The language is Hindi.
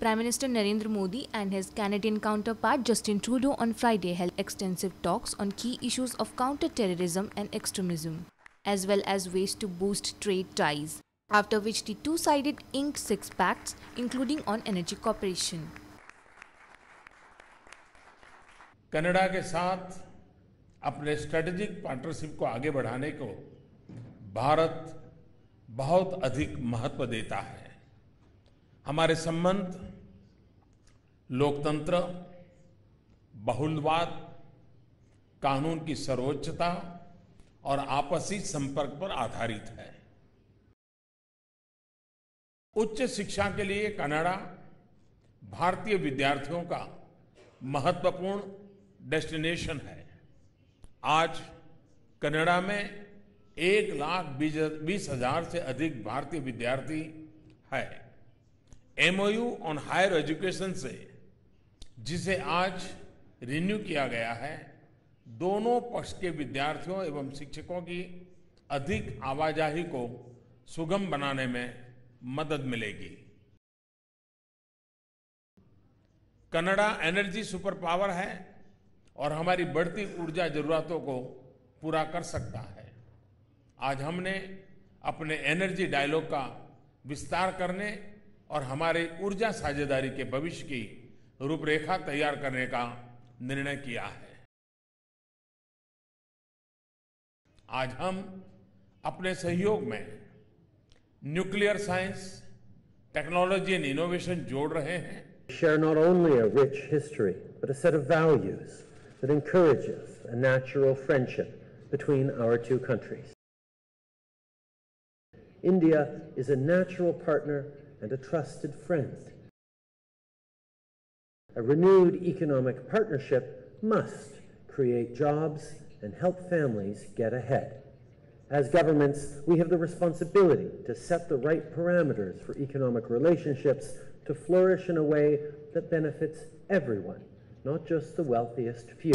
Prime Minister Narendra Modi and his Canadian counterpart Justin Trudeau on Friday held extensive talks on key issues of counter-terrorism and extremism, as well as ways to boost trade ties, after which the two-sided inked six pacts, including on energy cooperation. Canada के साथ अपने स्ट्रेटेजिक पार्टनरशिप को आगे बढ़ाने को भारत बहुत अधिक महत्व देता है हमारे संबंध, लोकतंत्र, बहुलवाद, कानून की सर्वोच्चता और आपसी संपर्क पर आधारित है। उच्च शिक्षा के लिए कनाडा भारतीय विद्यार्थियों का महत्वपूर्ण डेस्टिनेशन है। आज कनाडा में एक लाख बीस हज़ार से अधिक भारतीय विद्यार्थी है। एमओयू ऑन हायर एजुकेशन से, जिसे आज रिन्यू किया गया है, दोनों पक्ष के विद्यार्थियों एवं शिक्षकों की अधिक आवाजाही को सुगम बनाने में मदद मिलेगी। कनाडा एनर्जी सुपर पावर है और हमारी बढ़ती ऊर्जा जरूरतों को पूरा कर सकता है। आज हमने अपने एनर्जी डायलॉग का विस्तार करने और हमारे ऊर्जा साझेदारी के भविष्य की रूपरेखा तैयार करने का निर्णय किया है आज हम अपने सहयोग में nuclear science technology and innovation जोड़ रहे हैं share not only a rich history, but a set of values that encourages a natural friendship between our two countries. India is a natural partner and a trusted friend. A renewed economic partnership must create jobs and help families get ahead. As governments, we have the responsibility to set the right parameters for economic relationships to flourish in a way that benefits everyone, not just the wealthiest few.